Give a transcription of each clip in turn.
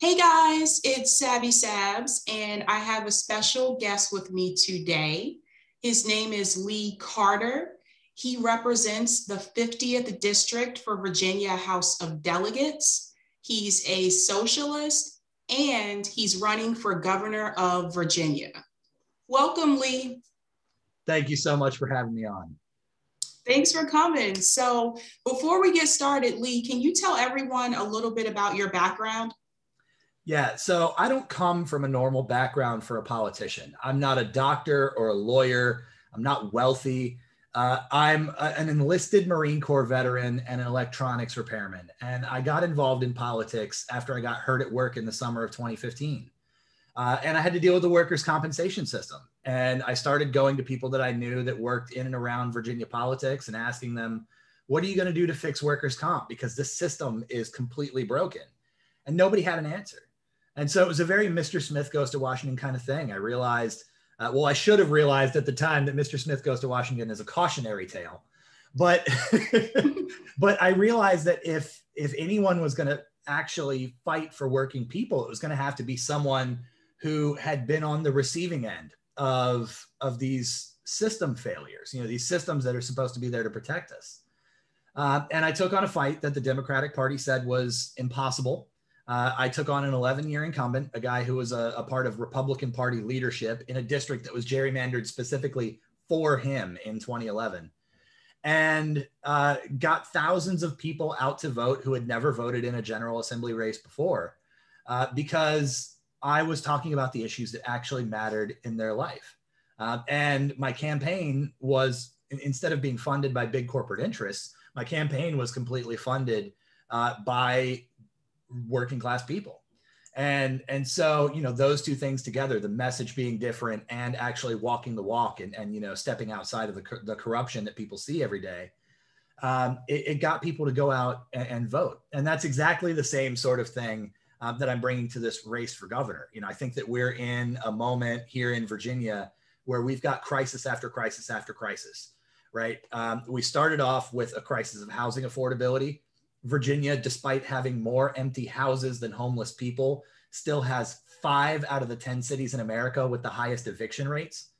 Hey guys, it's Sabby Sabs, and I have a special guest with me today. His name is Lee Carter. He represents the 50th District for Virginia House of Delegates. He's a socialist and he's running for governor of Virginia. Welcome, Lee. Thank you so much for having me on. Thanks for coming. So, before we get started, Lee, can you tell everyone a little bit about your background? Yeah, so I don't come from a normal background for a politician. I'm not a doctor or a lawyer. I'm not wealthy. Uh, I'm a, an enlisted Marine Corps veteran and an electronics repairman. And I got involved in politics after I got hurt at work in the summer of 2015. Uh, and I had to deal with the workers' compensation system. And I started going to people that I knew that worked in and around Virginia politics and asking them, what are you going to do to fix workers' comp? Because this system is completely broken. And nobody had an answer. And so it was a very Mr. Smith goes to Washington kind of thing. I realized, uh, well, I should have realized at the time that Mr. Smith goes to Washington is a cautionary tale. But but I realized that if if anyone was going to actually fight for working people, it was going to have to be someone who had been on the receiving end of of these system failures. You know, these systems that are supposed to be there to protect us. Uh, and I took on a fight that the Democratic Party said was impossible uh, I took on an 11 year incumbent, a guy who was a, a, part of Republican Party leadership in a district that was gerrymandered specifically for him in 2011, and uh, got thousands of people out to vote who had never voted in a General Assembly race before uh, because I was talking about the issues that actually mattered in their life. Uh, and my campaign was, instead of being funded by big corporate interests, my campaign was completely funded uh, by working class people. And and so you know those two things together the message being different and actually walking the walk and, and you know stepping outside of the, the corruption that people see every day um, it, it, got people to go out and, and, vote. And that's exactly the same sort of thing um, that i'm bringing to this race for governor. You know i think that we're in a moment here in virginia where we've got crisis after crisis after crisis right? Um, we started off with a crisis of housing affordability Virginia, despite having more empty houses than homeless people, still has five out of the 10 cities in America with the highest eviction rates.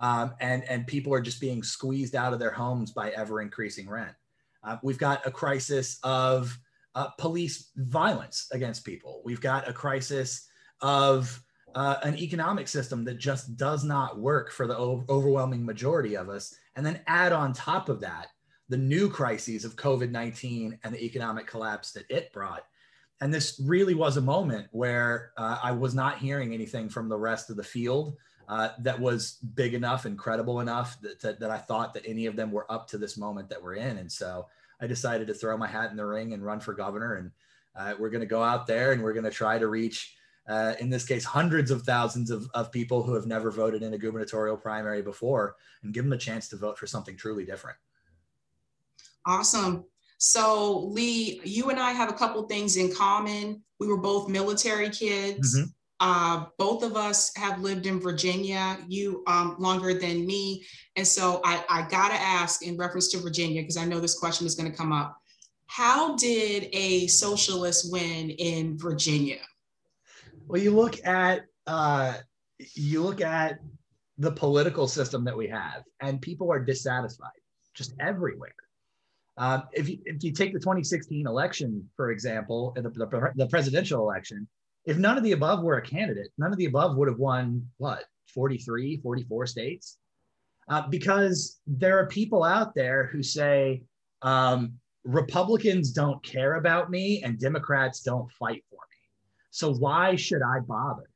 Um, and, and people are just being squeezed out of their homes by ever increasing rent. Uh, we've got a crisis of uh, police violence against people. We've got a crisis of uh, an economic system that just does not work for the overwhelming majority of us. And then add on top of that the new crises of COVID 19 and the economic collapse that it brought. And this really was a moment where uh, I was not hearing anything from the rest of the field uh, that was big enough and credible enough that, that, that I thought that any of them were up to this moment that we're in. And so I decided to throw my hat in the ring and run for governor. And uh, we're going to go out there and we're going to try to reach, uh, in this case, hundreds of thousands of, of people who have never voted in a gubernatorial primary before and give them a chance to vote for something truly different. Awesome. So, Lee, you and I have a couple things in common. We were both military kids. Mm-hmm. Uh, both of us have lived in Virginia, you um, longer than me. And so I, I got to ask in reference to Virginia, because I know this question is going to come up. How did a socialist win in Virginia? Well, you look at uh, you look at the political system that we have, and people are dissatisfied just everywhere. Um, if, you, if you take the 2016 election, for example, the, the, the, presidential election, if none of the above were a candidate, none of the above would have won what, 43, 44 states? Uh, because there are people out there who say um, Republicans don't care about me and Democrats don't fight for me. So why should I bother?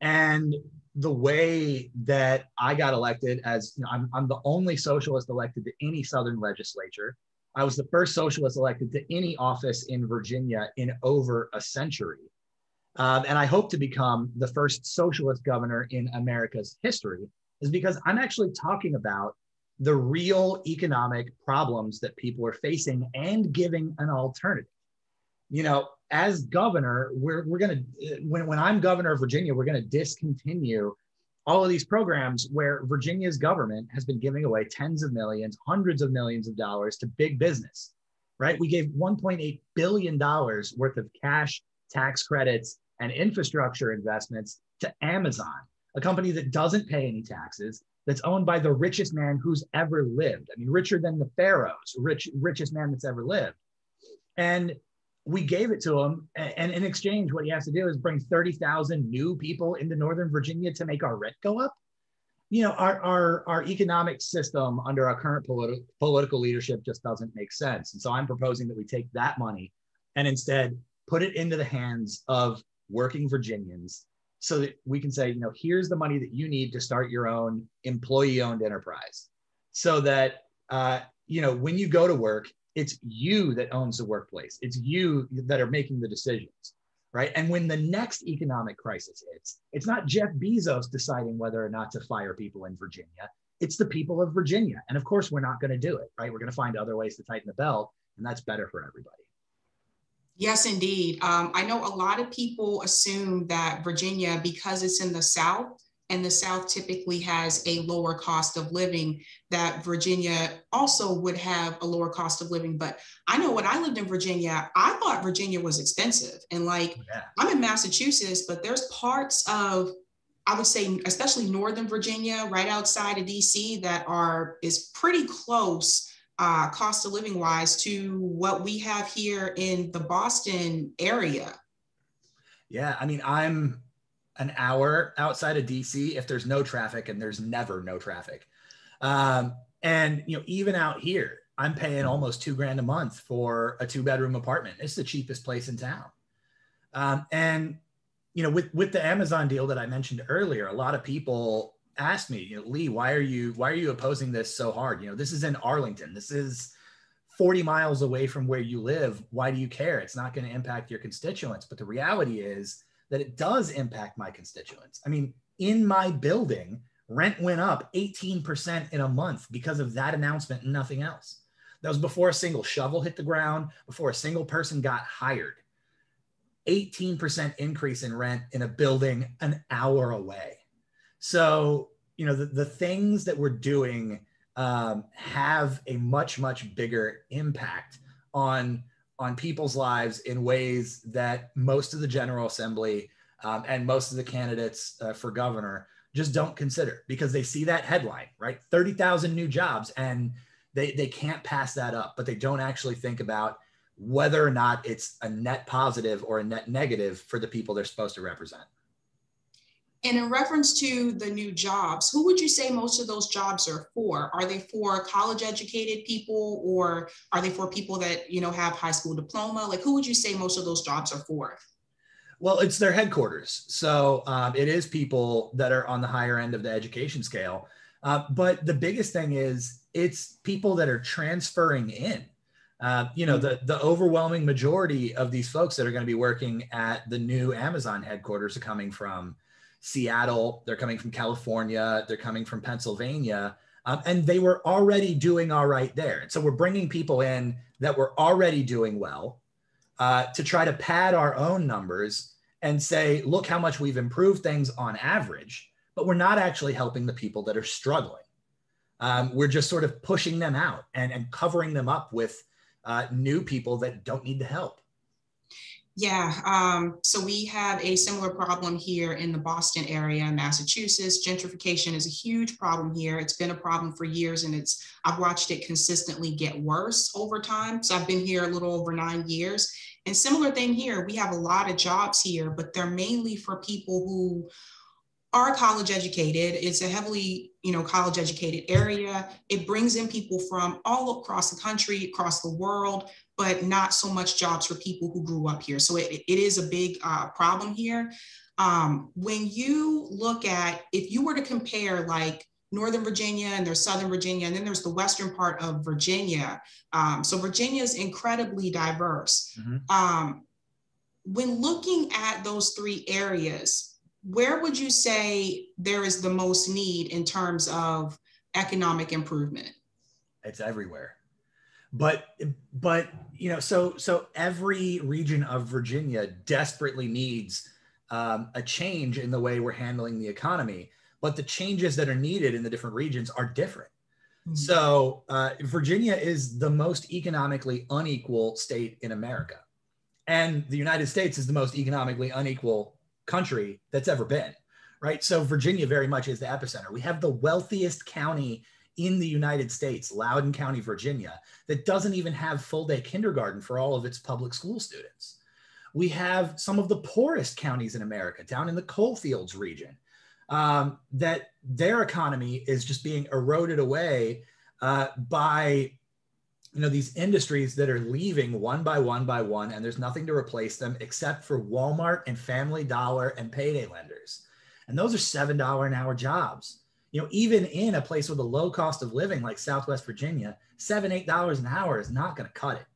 And the way that I got elected as you know, I'm, I'm the only socialist elected to any Southern legislature. I was the first socialist elected to any office in Virginia in over a century. Um, and I hope to become the first socialist governor in America's history, is because I'm actually talking about the real economic problems that people are facing and giving an alternative. You know, as governor, we're, we're going to, when, when I'm governor of Virginia, we're going to discontinue all of these programs where Virginia's government has been giving away tens of millions, hundreds of millions of dollars to big business, right? We gave $1.8 billion worth of cash tax credits and infrastructure investments to Amazon, a company that doesn't pay any taxes, that's owned by the richest man who's ever lived. I mean, richer than the pharaohs, rich, richest man that's ever lived. And we gave it to him. And in exchange, what he has to do is bring 30,000 new people into Northern Virginia to make our rent go up. You know, our, our, our economic system under our current politi- political leadership just doesn't make sense. And so I'm proposing that we take that money and instead put it into the hands of working Virginians so that we can say, you know, here's the money that you need to start your own employee owned enterprise so that, uh, you know, when you go to work, it's you that owns the workplace. It's you that are making the decisions, right? And when the next economic crisis hits, it's not Jeff Bezos deciding whether or not to fire people in Virginia. It's the people of Virginia. And of course, we're not going to do it, right? We're going to find other ways to tighten the belt, and that's better for everybody. Yes, indeed. Um, I know a lot of people assume that Virginia, because it's in the South, and the South typically has a lower cost of living, that Virginia also would have a lower cost of living. But I know when I lived in Virginia, I thought Virginia was expensive. And like, yeah. I'm in Massachusetts, but there's parts of, I would say, especially Northern Virginia, right outside of DC, that are is pretty close uh, cost of living wise to what we have here in the Boston area. Yeah, I mean, I'm an hour outside of DC if there's no traffic, and there's never no traffic. Um, and you know, even out here, I'm paying almost two grand a month for a two bedroom apartment. It's the cheapest place in town. Um, and you know, with with the Amazon deal that I mentioned earlier, a lot of people asked me, you know, Lee, why are you why are you opposing this so hard? You know, this is in Arlington. This is 40 miles away from where you live. Why do you care? It's not going to impact your constituents. But the reality is that it does impact my constituents. I mean, in my building, rent went up 18% in a month because of that announcement and nothing else. That was before a single shovel hit the ground, before a single person got hired. 18% increase in rent in a building an hour away. So, you know, the, the things that we're doing um, have a much, much bigger impact on on people's lives in ways that most of the General Assembly um, and most of the candidates uh, for governor just don't consider because they see that headline, right? 30,000 new jobs, and they, they can't pass that up, but they don't actually think about whether or not it's a net positive or a net negative for the people they're supposed to represent. And in reference to the new jobs, who would you say most of those jobs are for? Are they for college educated people or are they for people that, you know, have high school diploma? Like who would you say most of those jobs are for? Well, it's their headquarters. So um, it is people that are on the higher end of the education scale. Uh, but the biggest thing is it's people that are transferring in. Uh, you know, the, the overwhelming majority of these folks that are going to be working at the new Amazon headquarters are coming from Seattle, they're coming from California, they're coming from Pennsylvania, um, and they were already doing all right there. And so we're bringing people in that were already doing well uh, to try to pad our own numbers and say, look how much we've improved things on average, but we're not actually helping the people that are struggling. Um, we're just sort of pushing them out and, and covering them up with uh, new people that don't need the help. Yeah, um, so we have a similar problem here in the Boston area, Massachusetts. Gentrification is a huge problem here. It's been a problem for years, and it's I've watched it consistently get worse over time. So I've been here a little over nine years, and similar thing here. We have a lot of jobs here, but they're mainly for people who are college educated. It's a heavily, you know, college educated area. It brings in people from all across the country, across the world but not so much jobs for people who grew up here. So it, it is a big uh, problem here. Um, when you look at, if you were to compare like Northern Virginia and there's Southern Virginia, and then there's the Western part of Virginia. Um, so Virginia is incredibly diverse. Mm-hmm. Um, when looking at those three areas, where would you say there is the most need in terms of economic improvement? It's everywhere but but you know so so every region of virginia desperately needs um, a change in the way we're handling the economy but the changes that are needed in the different regions are different mm-hmm. so uh, virginia is the most economically unequal state in america And the United States is the most economically unequal country that's ever been, right? So Virginia very much is the epicenter. We have the wealthiest county in the United States, Loudoun County, Virginia, that doesn't even have full day kindergarten for all of its public school students. We have some of the poorest counties in America, down in the coalfields region, um, that their economy is just being eroded away uh, by you know these industries that are leaving one by one by one and there's nothing to replace them except for walmart and family dollar and payday lenders and those are seven dollar an hour jobs you know even in a place with a low cost of living like southwest virginia seven eight dollars an hour is not going to cut it.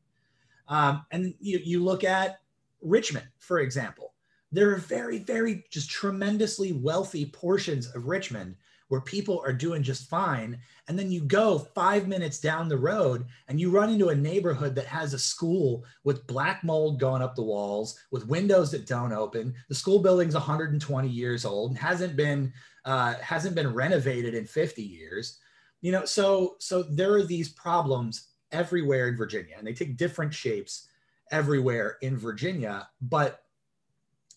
Um, and you, you look at richmond for example. There are very very just tremendously wealthy portions of richmond where people are doing just fine. And then you go five minutes down the road and you run into a neighborhood that has a school with black mold going up the walls, with windows that don't open. The school building's 120 years old and hasn't been uh, hasn't been renovated in 50 years. You know, so so there are these problems everywhere in Virginia, and they take different shapes everywhere in Virginia, but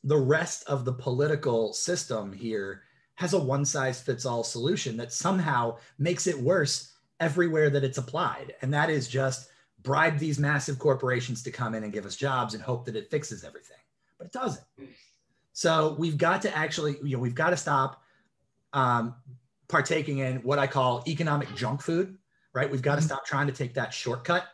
the rest of the political system here has a one size fits all solution that somehow makes it worse everywhere that it's applied. And that is just bribe these massive corporations to come in and give us jobs and hope that it fixes everything. But it doesn't. So we've got to actually, you know, we've got to stop um, partaking in what I call economic junk food, right? We've got to mm-hmm. stop trying to take that shortcut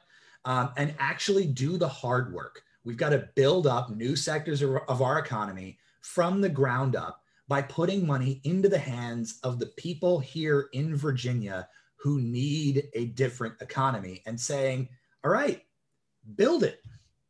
um, and actually do the hard work. We've got to build up new sectors of our economy from the ground up by putting money into the hands of the people here in Virginia who need a different economy and saying, all right, build it.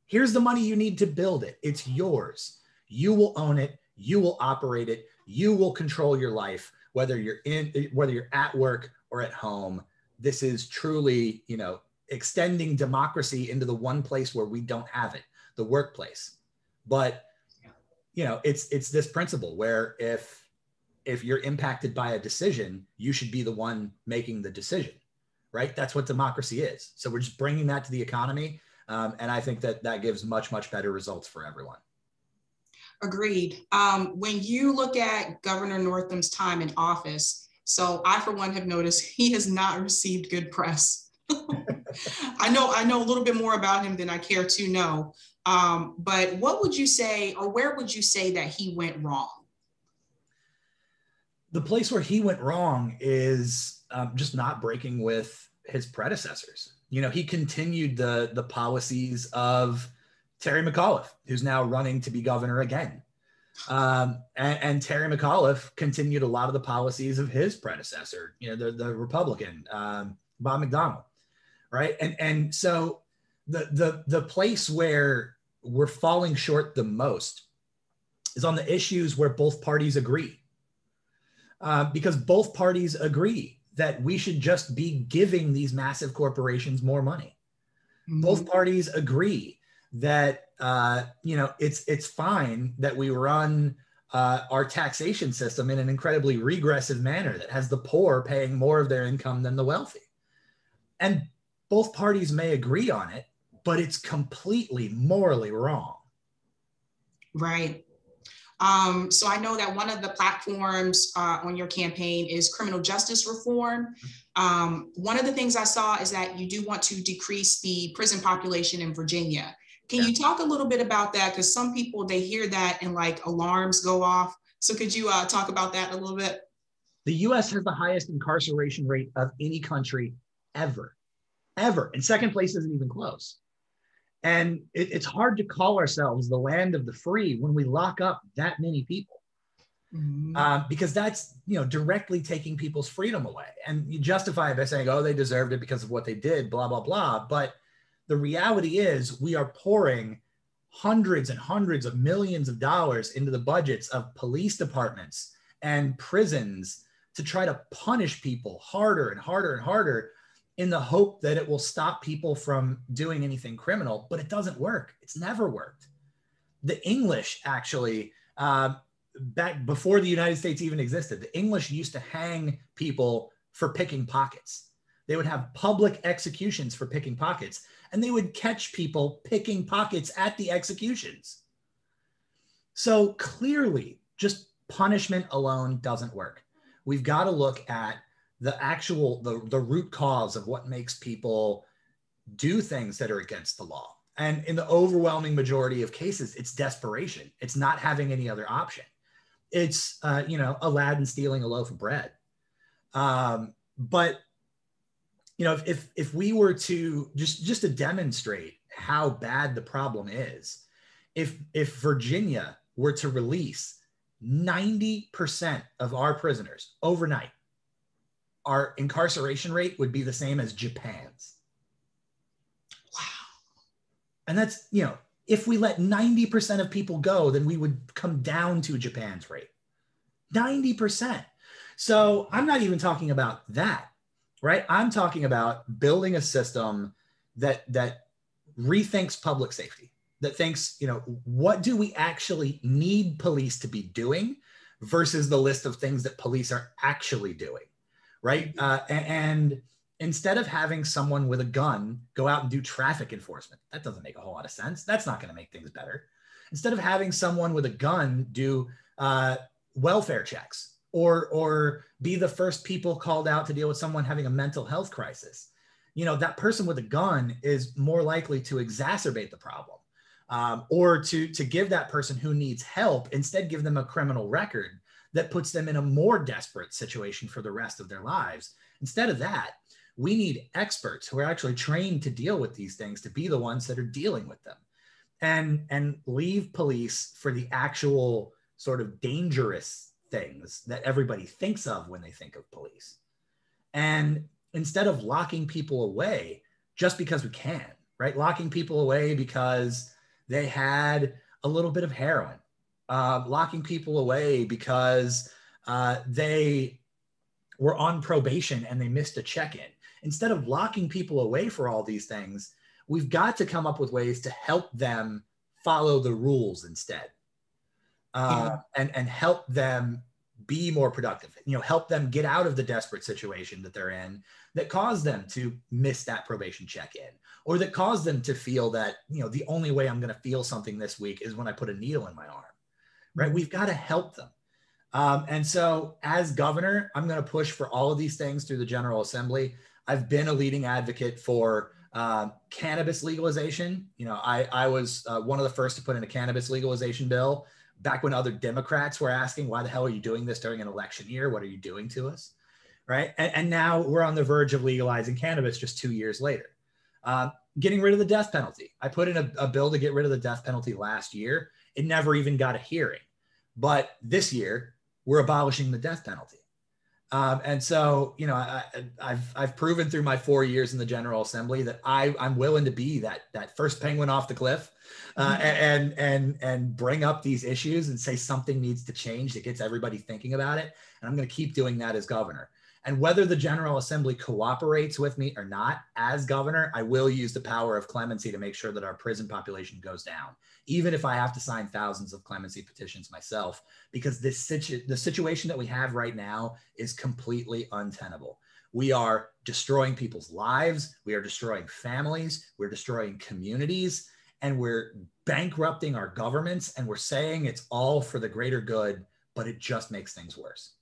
Here's the money you need to build it. It's yours. You will own it. You will operate it. You will control your life, whether you're in, whether you're at work or at home. This is truly, you know, extending democracy into the one place where we don't have it, the workplace. But you know it's it's this principle where if if you're impacted by a decision you should be the one making the decision right? That's what democracy is. So we're just bringing that to the economy um, and i think that that gives much much better results for everyone. Agreed. Um, when you look at governor northam's time in office so i for one have noticed he has not received good press. I know i know a little bit more about him than i care to know um, but what would you say, or where would you say that he went wrong? The place where he went wrong is um, just not breaking with his predecessors. You know, he continued the the policies of Terry McAuliffe, who's now running to be governor again. Um, and, and, Terry McAuliffe continued a lot of the policies of his predecessor, you know, the, the Republican, um, Bob McDonnell, right? And and so the the the place where we're falling short the most is on the issues where both parties agree. Uh, because both parties agree that we should just be giving these massive corporations more money. Mm-hmm. Both parties agree that uh, you know it's it's fine that we run uh, our taxation system in an incredibly regressive manner that has the poor paying more of their income than the wealthy, and both parties may agree on it, but it's completely morally wrong. Right. Um, so I know that one of the platforms uh, on your campaign is criminal justice reform. Um, one of the things I saw is that you do want to decrease the prison population in Virginia. Can yeah. you talk a little bit about that? Because some people they hear that and like alarms go off. So could you uh, talk about that a little bit? The U.S. has the highest incarceration rate of any country ever, ever, and second place isn't even close. And it, it's hard to call ourselves the land of the free when we lock up that many people. Mm-hmm. Um, because that's you know directly taking people's freedom away and you justify it by saying oh they deserved it because of what they did blah blah blah but the reality is we are pouring hundreds and hundreds of millions of dollars into the budgets of police departments and prisons to try to punish people harder and harder and harder in the hope that it will stop people from doing anything criminal, but it doesn't work. It's never worked. The English actually, uh, back before the United States even existed, the English used to hang people for picking pockets. They would have public executions for picking pockets, and they would catch people picking pockets at the executions. So clearly, just punishment alone doesn't work. We've got to look at the actual the, the root cause of what makes people do things that are against the law. And in the overwhelming majority of cases, it's desperation. It's not having any other option. It's uh, you know Aladdin stealing a loaf of bread. Um, but you know, if, if if we were to just just to demonstrate how bad the problem is, if if Virginia were to release 90% of our prisoners overnight, our incarceration rate would be the same as Japan's. Wow. And that's, you know, if we let 90% of people go, then we would come down to Japan's rate. 90%. So I'm not even talking about that, right? I'm talking about building a system that that rethinks public safety, that thinks, you know, what do we actually need police to be doing versus the list of things that police are actually doing, right? Uh, and instead of having someone with a gun go out and do traffic enforcement, that doesn't make a whole lot of sense. That's not going to make things better. Instead of having someone with a gun do uh, welfare checks or or be the first people called out to deal with someone having a mental health crisis you know that person with a gun is more likely to exacerbate the problem um, or to to give that person who needs help instead give them a criminal record that puts them in a more desperate situation for the rest of their lives instead of that we need experts who are actually trained to deal with these things to be the ones that are dealing with them and and leave police for the actual sort of dangerous things that everybody thinks of when they think of police. And instead of locking people away just because we can, right? Locking people away because they had a little bit of heroin, uh, locking people away because uh, they were on probation and they missed a check in. Instead of locking people away for all these things, we've got to come up with ways to help them follow the rules instead. Uh, yeah. and, and help them be more productive you know help them get out of the desperate situation that they're in that caused them to miss that probation check in or that caused them to feel that you know the only way i'm going to feel something this week is when i put a needle in my arm right we've got to help them um, and so as governor i'm going to push for all of these things through the general assembly i've been a leading advocate for uh, cannabis legalization you know i, I was uh, one of the first to put in a cannabis legalization bill back when other Democrats were asking, why the hell are you doing this during an election year? What are you doing to us? Right. And, and now we're on the verge of legalizing cannabis just two years later. Uh, getting rid of the death penalty. I put in a, a bill to get rid of the death penalty last year. It never even got a hearing. But this year, we're abolishing the death penalty. Um, and so, you know, I, have I've proven through my four years in the General Assembly that I, I'm willing to be that that first penguin off the cliff, uh, mm-hmm. and and and bring up these issues and say something needs to change that gets everybody thinking about it. And I'm going to keep doing that as governor. And whether the General Assembly cooperates with me or not, as governor, I will use the power of clemency to make sure that our prison population goes down, even if I have to sign thousands of clemency petitions myself, because this situ- the situation that we have right now is completely untenable. We are destroying people's lives, we are destroying families, we're destroying communities, and we're bankrupting our governments, and we're saying it's all for the greater good, but it just makes things worse.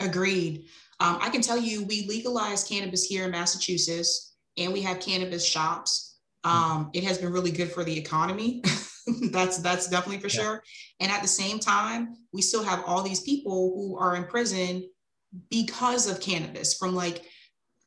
Agreed. Um, I can tell you, we legalized cannabis here in Massachusetts, and we have cannabis shops. Um, it has been really good for the economy. that's that's definitely for yeah. sure. And at the same time, we still have all these people who are in prison because of cannabis from like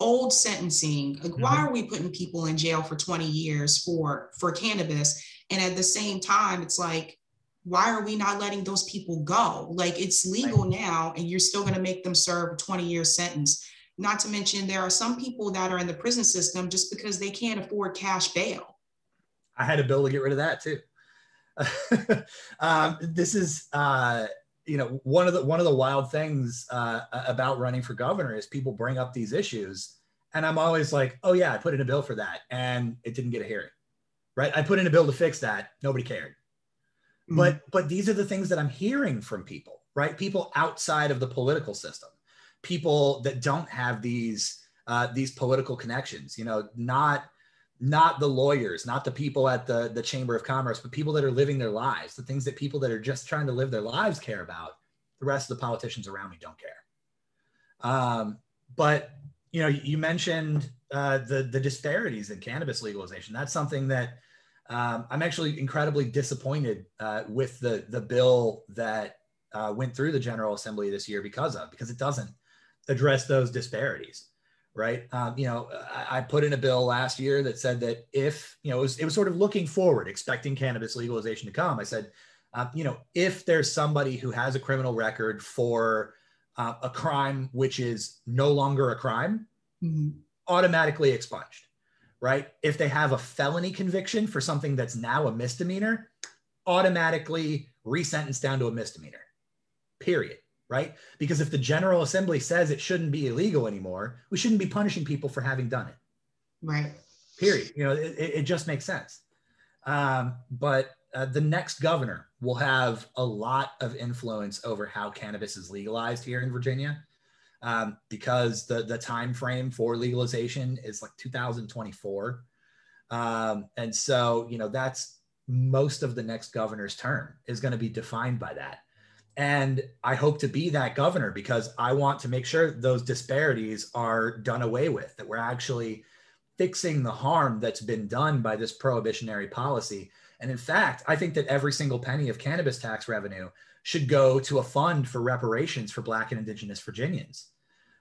old sentencing. Like, mm-hmm. why are we putting people in jail for 20 years for for cannabis? And at the same time, it's like why are we not letting those people go? Like it's legal right. now, and you're still going to make them serve a 20 year sentence. Not to mention, there are some people that are in the prison system just because they can't afford cash bail. I had a bill to get rid of that too. um, this is, uh, you know, one of the one of the wild things uh, about running for governor is people bring up these issues, and I'm always like, oh yeah, I put in a bill for that, and it didn't get a hearing. Right? I put in a bill to fix that. Nobody cared mm-hmm. but but these are the things that i'm hearing from people right people outside of the political system people that don't have these uh, these political connections. You know, not not the lawyers, not the people at the the Chamber of Commerce, but people that are living their lives, the things that people that are just trying to live their lives care about. The rest of the politicians around me don't care. Um, but you know, you mentioned uh, the the disparities in cannabis legalization. That's something that um, I'm actually incredibly disappointed uh, with the the bill that uh, went through the General Assembly this year because of because it doesn't address those disparities, right? Um, you know, I, I, put in a bill last year that said that if you know it was it was sort of looking forward, expecting cannabis legalization to come. I said, uh, you know, if there's somebody who has a criminal record for uh, a crime which is no longer a crime, mm-hmm. automatically expunged right? If they have a felony conviction for something that's now a misdemeanor, automatically resentenced down to a misdemeanor, period, right? Because if the General Assembly says it shouldn't be illegal anymore, we shouldn't be punishing people for having done it. Right. Period. You know, it, it just makes sense. Um, but uh, the next governor will have a lot of influence over how cannabis is legalized here in Virginia um, because the the time frame for legalization is like 2024 um, and so you know that's most of the next governor's term is going to be defined by that. And i hope to be that governor because i want to make sure those disparities are done away with that we're actually fixing the harm that's been done by this prohibitionary policy. And in fact i think that every single penny of cannabis tax revenue should go to a fund for reparations for black and indigenous virginians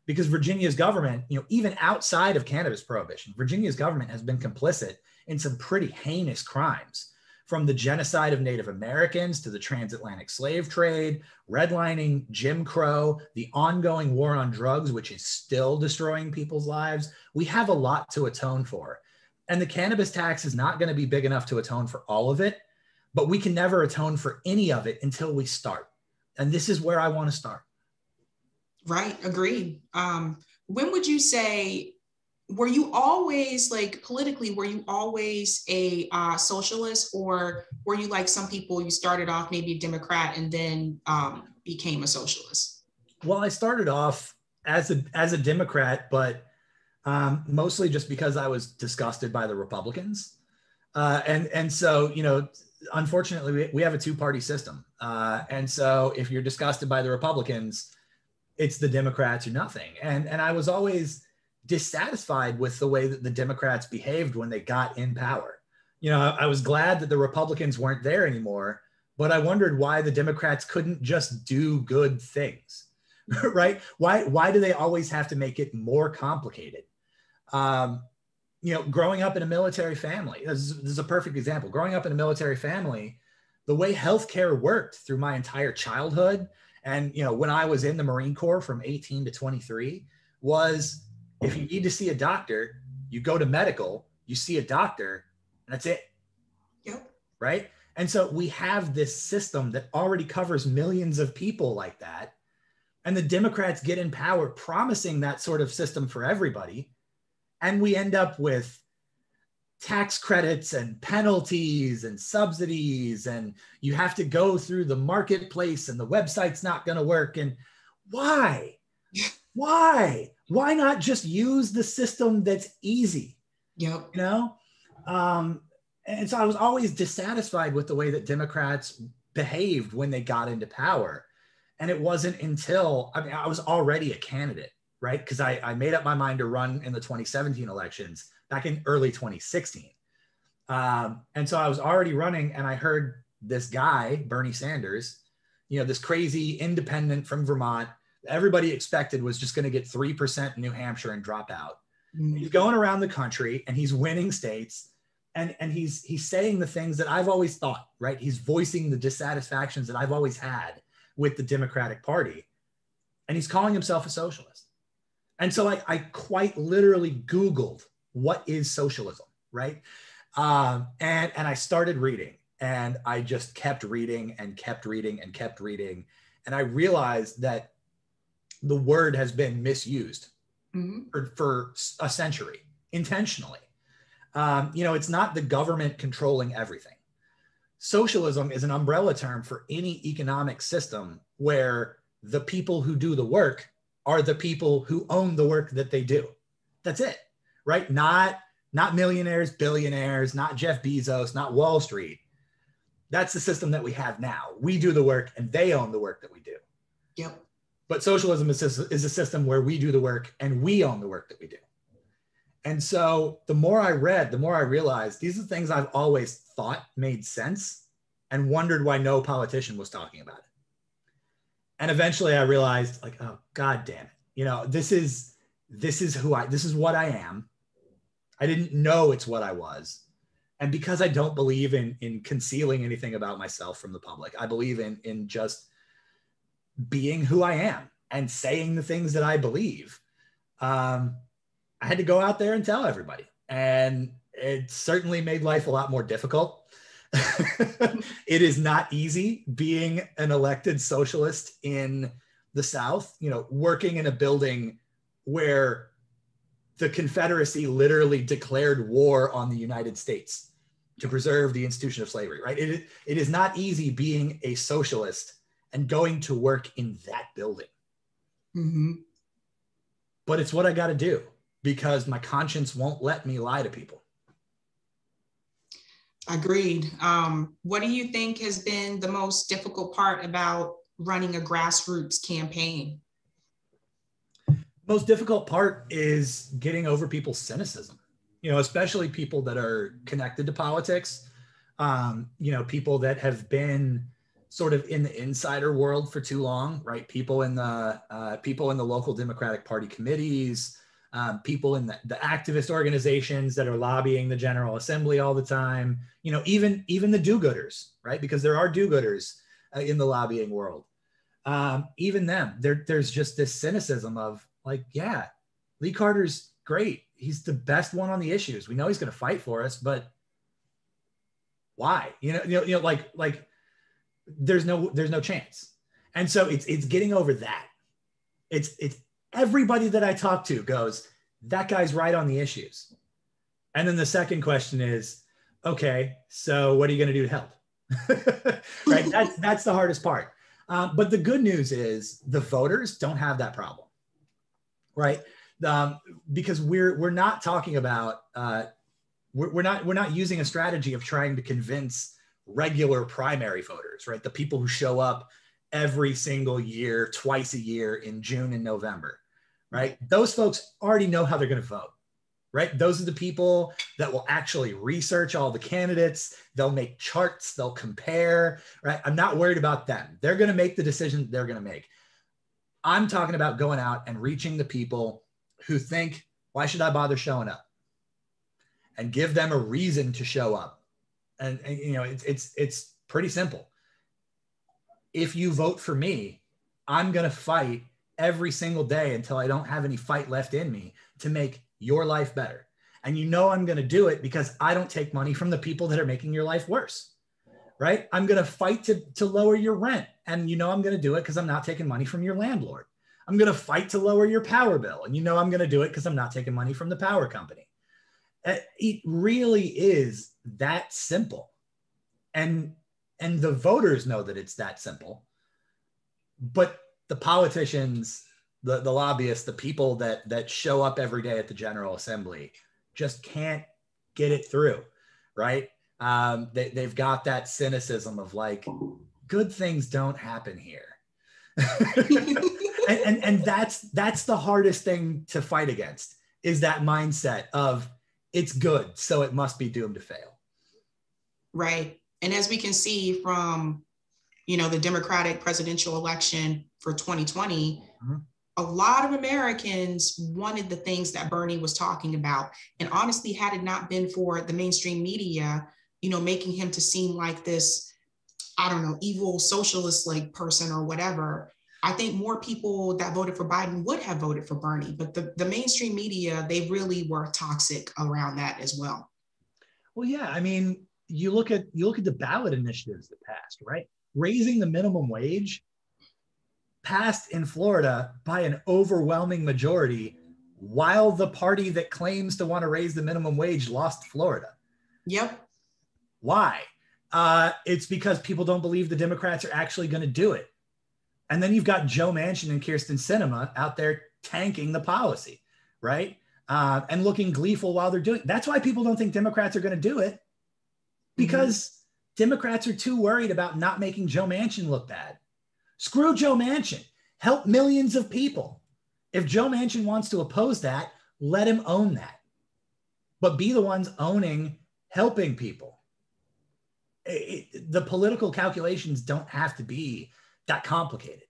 because Virginia's government, you know, even outside of cannabis prohibition, Virginia's government has been complicit in some pretty heinous crimes from the genocide of Native Americans to the transatlantic slave trade, redlining, Jim Crow, the ongoing war on drugs, which is still destroying people's lives. We have a lot to atone for. And the cannabis tax is not going to be big enough to atone for all of it, but we can never atone for any of it until we start. And this is where I want to start. Right, agreed. Um, when would you say were you always like politically were you always a uh, socialist or were you like some people you started off maybe a democrat and then um, became a socialist? Well i started off as a as a democrat but um, mostly just because i was disgusted by the republicans. Uh, and and so you know unfortunately we, we have a two-party system. Uh, and so if you're disgusted by the republicans it's the Democrats or nothing. And and I was always dissatisfied with the way that the Democrats behaved when they got in power. You know, I, I was glad that the Republicans weren't there anymore, but I wondered why the Democrats couldn't just do good things. right? Why why do they always have to make it more complicated? Um, you know, growing up in a military family, this is, this is a perfect example. Growing up in a military family, the way healthcare worked through my entire childhood and you know when i was in the marine corps from 18 to 23 was if you need to see a doctor you go to medical you see a doctor and that's it. Yep. Right? And so we have this system that already covers millions of people like that. And the democrats get in power promising that sort of system for everybody. And we end up with tax credits and penalties and subsidies and you have to go through the marketplace and the website's not going to work and why? Why? Why not just use the system that's easy? Yep. You know? Um, and so i was always dissatisfied with the way that democrats behaved when they got into power. And it wasn't until i mean i was already a candidate right? Because I, I made up my mind to run in the 2017 elections back in early 2016. Um, and so I was already running and I heard this guy, Bernie Sanders, you know, this crazy independent from Vermont, everybody expected was just going to get 3% in New Hampshire and drop out. Mm-hmm. He's going around the country and he's winning states and, and he's, he's saying the things that I've always thought, right? He's voicing the dissatisfactions that I've always had with the Democratic Party. And he's calling himself a socialist. And so I, I quite literally Googled what is socialism, right? Um, and and I started reading, and I just kept reading and kept reading and kept reading, and I realized that the word has been misused mm-hmm. for, for a century intentionally. Um, you know, it's not the government controlling everything. Socialism is an umbrella term for any economic system where the people who do the work are the people who own the work that they do That's it, right? Not not millionaires, billionaires, not Jeff Bezos, not Wall Street. That's the system that we have now. We do the work and they own the work that we do. Yep. But socialism is, is a system where we do the work and we own the work that we do. And so the more I read, the more I realized these are things I've always thought made sense and wondered why no politician was talking about it. And eventually I realized like, oh God damn it. You know, this is this is who I this is what I am. I didn't know it's what I was. And because I don't believe in in concealing anything about myself from the public, I believe in in just being who I am and saying the things that I believe. Um, I had to go out there and tell everybody. And it certainly made life a lot more difficult. it is not easy being an elected socialist in the South, you know, working in a building where the Confederacy literally declared war on the United States to preserve the institution of slavery, right? It, it is not easy being a socialist and going to work in that building. Mm-hmm. But it's what I got to do because my conscience won't let me lie to people. Agreed. Um, what do you think has been the most difficult part about running a grassroots campaign? Most difficult part is getting over people's cynicism, you know, especially people that are connected to politics, um, you know, people that have been sort of in the insider world for too long, right? People in the uh, people in the local Democratic Party committees, um, people in the, the activist organizations that are lobbying the General Assembly all the time. You know, even even the do-gooders, right? Because there are do-gooders uh, in the lobbying world. Um, even them, there, there's just this cynicism of like, yeah, Lee Carter's great. He's the best one on the issues. We know he's going to fight for us, but why? You know, you know, you know, like like there's no there's no chance. And so it's it's getting over that. It's it's everybody that I talk to goes, that guy's right on the issues. And then the second question is, okay, so what are you going to do to help? right? That's that's the hardest part. Uh, but the good news is the voters don't have that problem, right? Um, because we're we're not talking about uh, we're, we're not we're not using a strategy of trying to convince regular primary voters, right? The people who show up every single year, twice a year in June and November, right? Those folks already know how they're going to vote, right? Those are the people that will actually research all the candidates. They'll make charts, they'll compare, right? I'm not worried about them. They're going to make the decision they're going to make. I'm talking about going out and reaching the people who think, why should I bother showing up? And give them a reason to show up. And, and you know it's it's it's pretty simple. If you vote for me i'm going to fight every single day until i don't have any fight left in me to make your life better. And you know i'm going to do it because i don't take money from the people that are making your life worse right? I'm going to fight to to lower your rent and you know i'm going to do it because i'm not taking money from your landlord. I'm going to fight to lower your power bill and you know i'm going to do it because i'm not taking money from the power company. Uh, it really is that simple. And and the voters know that it's that simple. But the politicians the, the lobbyists the people that that show up every day at the general assembly just can't get it through right? Um, they, they've got that cynicism of like good things don't happen here. And, and and that's that's the hardest thing to fight against is that mindset of it's good so it must be doomed to fail. Right. And as we can see from you know the democratic presidential election for 2020 mm-hmm. a lot of americans wanted the things that bernie was talking about. And honestly had it not been for the mainstream media you know making him to seem like this i don't know evil socialist like person or whatever I think more people that voted for Biden would have voted for Bernie, but the, the mainstream media, they really were toxic around that as well. Well, yeah. I mean, you look at you look at the ballot initiatives that passed, right? Raising the minimum wage passed in Florida by an overwhelming majority while the party that claims to want to raise the minimum wage lost Florida. Yep. Why? Uh, it's because people don't believe the Democrats are actually going to do it. And then you've got Joe Manchin and Kyrsten Sinema out there tanking the policy, right? uh, and looking gleeful while they're doing. That's why people don't think Democrats are going to do it because mm-hmm. Democrats are too worried about not making Joe Manchin look bad. Screw Joe Manchin. Help millions of people. If Joe Manchin wants to oppose that, let him own that. But be the ones owning helping people. It, the political calculations don't have to be that complicated,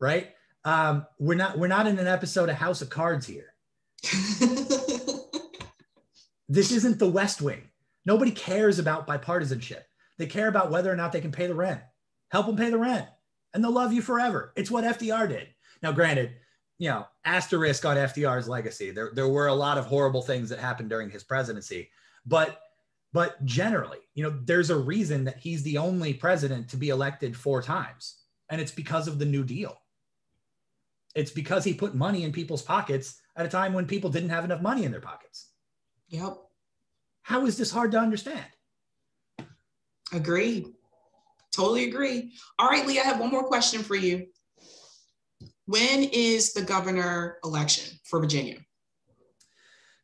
right? Um, we're not we're not in an episode of House of Cards here. this isn't the West Wing. Nobody cares about bipartisanship. They care about whether or not they can pay the rent. Help them pay the rent, and they'll love you forever. It's what FDR did. Now, granted, you know, asterisk on FDR's legacy. There, there were a lot of horrible things that happened during his presidency, but but generally, you know, there's a reason that he's the only president to be elected four times, and it's because of the New Deal. It's because he put money in people's pockets at a time when people didn't have enough money in their pockets. Yep. How is this hard to understand? Agreed. Totally agree. All right, Lee, I have one more question for you. When is the governor election for Virginia?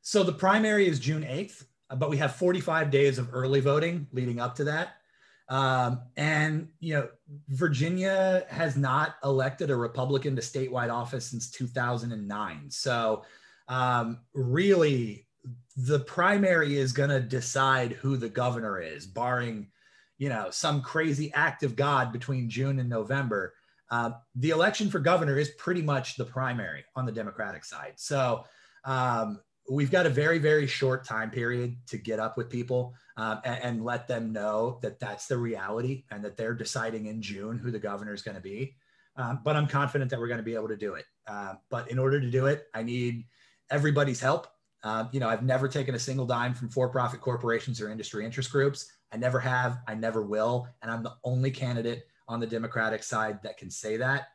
So the primary is June 8th, but we have 45 days of early voting leading up to that. Um, and, you know, Virginia has not elected a Republican to statewide office since 2009. So, um, really, the primary is going to decide who the governor is, barring, you know, some crazy act of God between June and November. Uh, the election for governor is pretty much the primary on the Democratic side. So um, we've got a very, very short time period to get up with people um, and, and, let them know that that's the reality and that they're deciding in June who the governor is going to be. Um, but I'm confident that we're going to be able to do it. Uh, but in order to do it, I need everybody's help. Uh, you know, I've never taken a single dime from for-profit corporations or industry interest groups. I never have. I never will. And I'm the only candidate on the Democratic side that can say that.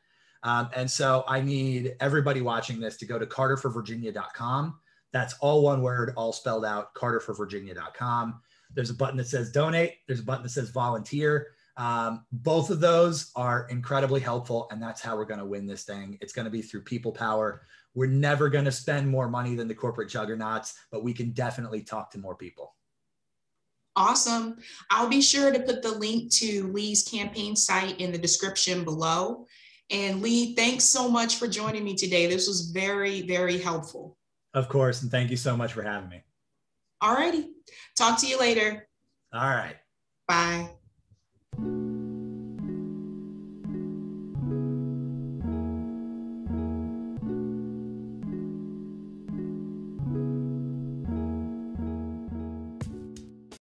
Um, and so I need everybody watching this to go to carterforvirginia.com. That's all one word, all spelled out, carterforvirginia.com. There's a button that says donate, there's a button that says volunteer. Um, both of those are incredibly helpful, and that's how we're going to win this thing. It's going to be through people power. We're never going to spend more money than the corporate juggernauts, but we can definitely talk to more people. Awesome. I'll be sure to put the link to Lee's campaign site in the description below. And Lee, thanks so much for joining me today. This was very, very helpful. Of course. And thank you so much for having me. All righty. Talk to you later. All right. Bye.